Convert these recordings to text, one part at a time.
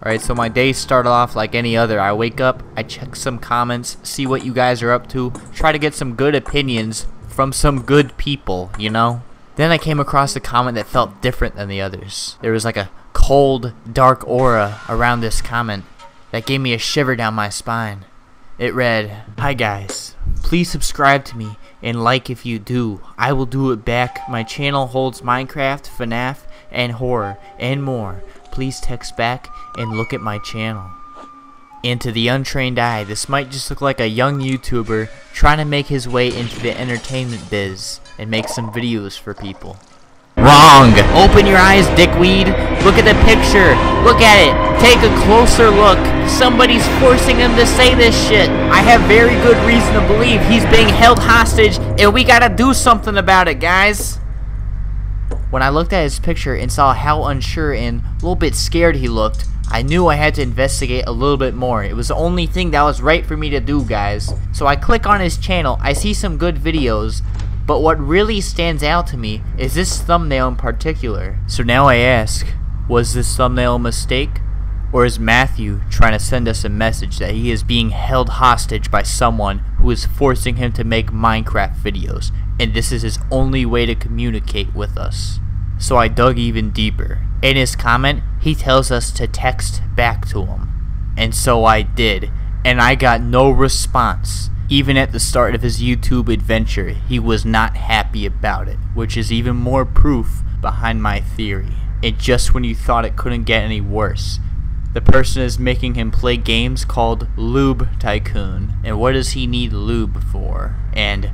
Alright, so my day started off like any other. I wake up, I check some comments, see what you guys are up to, try to get some good opinions from some good people, you know? Then I came across a comment that felt different than the others. There was like a cold, dark aura around this comment that gave me a shiver down my spine. It read, Hi guys, please subscribe to me and like if you do. I will do it back. My channel holds Minecraft, FNAF, and horror, and more please text back and look at my channel. And to the untrained eye, this might just look like a young YouTuber trying to make his way into the entertainment biz and make some videos for people. Wrong! Open your eyes, dickweed! Look at the picture! Look at it! Take a closer look! Somebody's forcing him to say this shit! I have very good reason to believe he's being held hostage and we gotta do something about it, guys! When I looked at his picture and saw how unsure and a little bit scared he looked, I knew I had to investigate a little bit more. It was the only thing that was right for me to do, guys. So I click on his channel, I see some good videos, but what really stands out to me is this thumbnail in particular. So now I ask, was this thumbnail a mistake? Or is Matthew trying to send us a message that he is being held hostage by someone who is forcing him to make Minecraft videos and this is his only way to communicate with us? So I dug even deeper. In his comment, he tells us to text back to him. And so I did, and I got no response. Even at the start of his YouTube adventure, he was not happy about it, which is even more proof behind my theory. And just when you thought it couldn't get any worse, the person is making him play games called Lube Tycoon. And what does he need lube for? And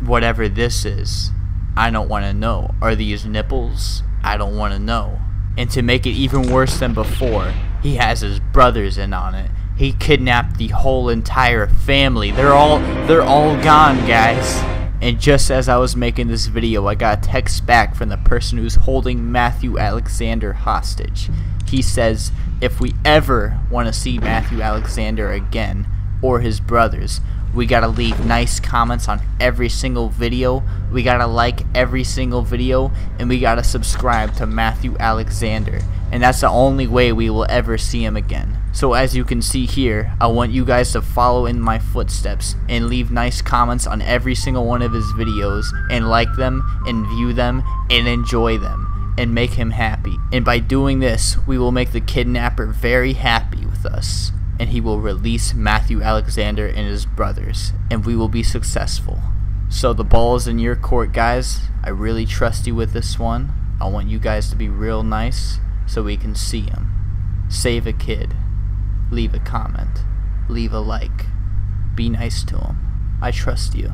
whatever this is, I don't want to know. Are these nipples? I don't want to know. And to make it even worse than before, he has his brothers in on it. He kidnapped the whole entire family. They're all they're all gone, guys. And just as I was making this video, I got a text back from the person who's holding Matthew Alexander hostage. He says, if we ever want to see Matthew Alexander again, or his brothers, we gotta leave nice comments on every single video. We gotta like every single video. And we gotta subscribe to Matthew Alexander. And that's the only way we will ever see him again. So as you can see here, I want you guys to follow in my footsteps and leave nice comments on every single one of his videos and like them and view them and enjoy them and make him happy. And by doing this, we will make the kidnapper very happy with us and he will release Matthew Alexander and his brothers, and we will be successful. So the ball is in your court, guys. I really trust you with this one. I want you guys to be real nice so we can see him. Save a kid. Leave a comment. Leave a like. Be nice to him. I trust you.